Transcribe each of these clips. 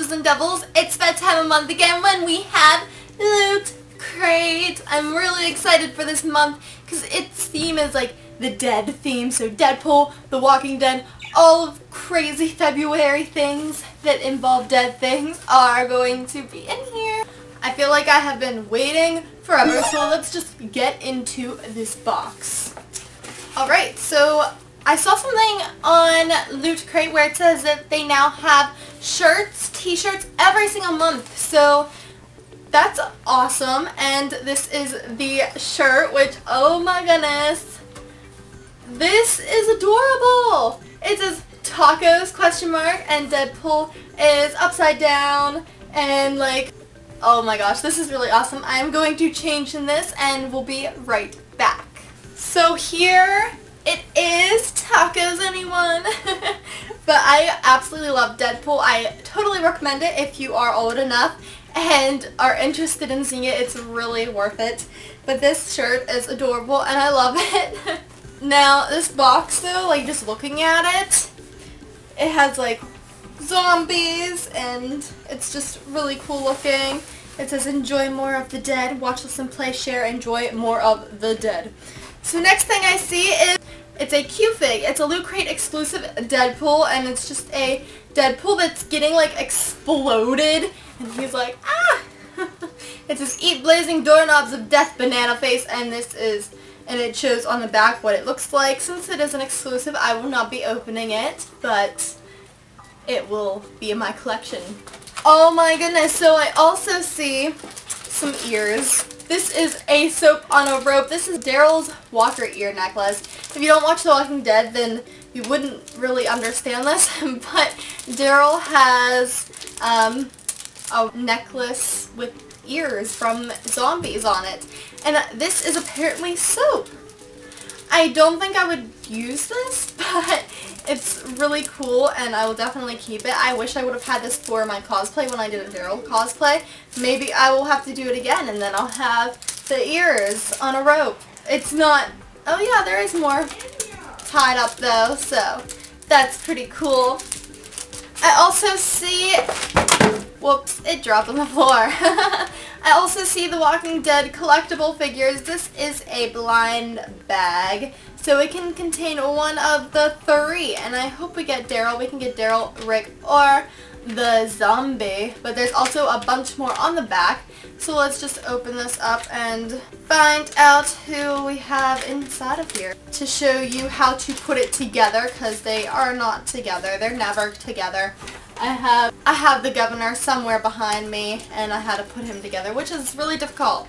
And devils, it's that time of month again when we have Loot Crate. I'm really excited for this month because its theme is like the dead theme. So Deadpool, The Walking Dead, all of crazy February things that involve dead things are going to be in here. I feel like I have been waiting forever, so let's just get into this box. Alright, so I saw something on Loot Crate where it says that they now have shirts, t-shirts every single month. So that's awesome. And this is the shirt, which, oh my goodness. This is adorable. It says tacos question mark and Deadpool is upside down and like oh my gosh this is really awesome I'm going to change in this and we'll be right back so here it is tacos anyone? But I absolutely love Deadpool. I totally recommend it if you are old enough and are interested in seeing it. It's really worth it. But this shirt is adorable and I love it. Now this box though like just looking at it it has like zombies and it's just really cool looking. It says enjoy more of the dead, watch, listen, play, share, enjoy more of the dead. So next thing I see is it's a Q-Fig. It's a Loot Crate exclusive Deadpool and it's just a Deadpool that's getting like exploded and he's like ah! it says eat blazing doorknobs of death banana face and this is and it shows on the back what it looks like. Since it is an exclusive, I will not be opening it, but it will be in my collection. Oh my goodness, so I also see some ears. This is a soap on a rope. This is Daryl's Walker ear necklace. If you don't watch The Walking Dead, then you wouldn't really understand this, but Daryl has um, a necklace with ears from zombies on it. And this is apparently soap. I don't think I would use this, but it's really cool and I will definitely keep it. I wish I would have had this for my cosplay when I did a Daryl cosplay. Maybe I will have to do it again and then I'll have the ears on a rope. It's not... Oh yeah, there is more tied up though, so that's pretty cool. I also see Whoops, it dropped on the floor. I also see the Walking Dead collectible figures. This is a blind bag, so it can contain one of the three. And I hope we get Daryl. We can get Daryl, Rick, or the zombie. But there's also a bunch more on the back. So let's just open this up and find out who we have inside of here to show you how to put it together because they are not together. They're never together. I have I have the governor somewhere behind me and I had to put him together, which is really difficult.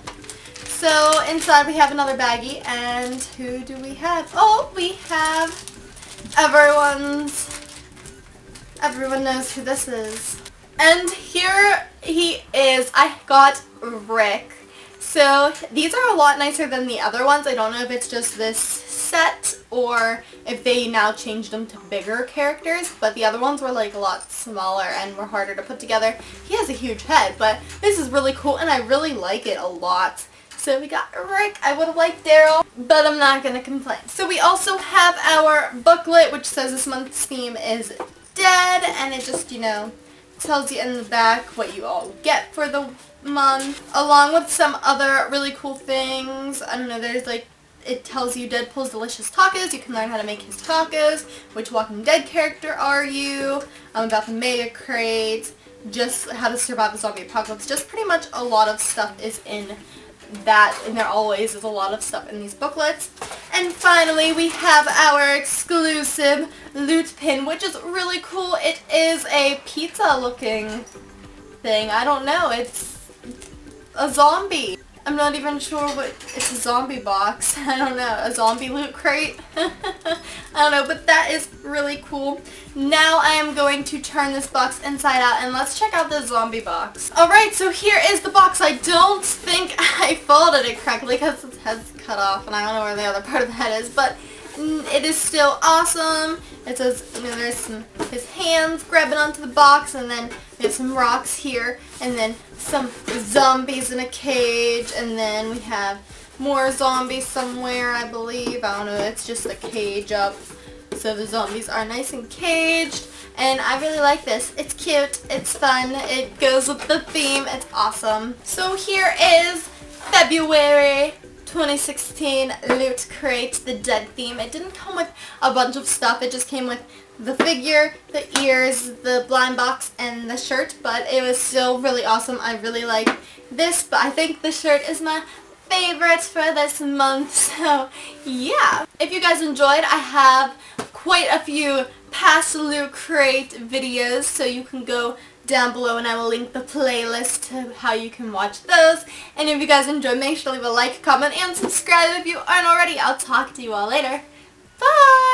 So inside we have another baggie and who do we have? Oh, we have everyone's everyone knows who this is. And here he is. I got Rick. So these are a lot nicer than the other ones. I don't know if it's just this set or if they now changed them to bigger characters, but the other ones were like a lot smaller and were harder to put together. He has a huge head, but this is really cool and I really like it a lot. So we got Rick. I would have liked Daryl, but I'm not going to complain. So we also have our booklet, which says this month's theme is dead, and it just, you know, tells you in the back what you all get for the month, along with some other really cool things. I don't know, there's like it tells you Deadpool's delicious tacos. You can learn how to make his tacos. Which Walking Dead character are you? Um, about the mega crate. Just how to survive the zombie apocalypse. Just pretty much a lot of stuff is in that. And there always is a lot of stuff in these booklets. And finally, we have our exclusive loot pin, which is really cool. It is a pizza looking thing. I don't know. It's a zombie. I'm not even sure what, it's a zombie box. I don't know, a zombie loot crate? I don't know, but that is really cool. Now I am going to turn this box inside out and let's check out the zombie box. Alright, so here is the box. I don't think I folded it correctly because its head's cut off and I don't know where the other part of the head is, but it is still awesome. It says, you know, there's some, his hands grabbing onto the box and then there's some rocks here and then some zombies in a cage and then we have more zombies somewhere, I believe. I don't know, it's just a cage up. So the zombies are nice and caged. and I really like this. It's cute, it's fun, it goes with the theme, it's awesome. So here is February 2016 Loot Crate, the dead theme. It didn't come with a bunch of stuff, it just came with the figure, the ears, the blind box, and the shirt, but it was still really awesome. I really like this, but I think the shirt is my favorite for this month, so yeah. If you guys enjoyed, I have quite a few past Loot Crate videos, so you can go down below and I will link the playlist to how you can watch those. And if you guys enjoyed, make sure to leave a like, comment, and subscribe if you aren't already. I'll talk to you all later. Bye!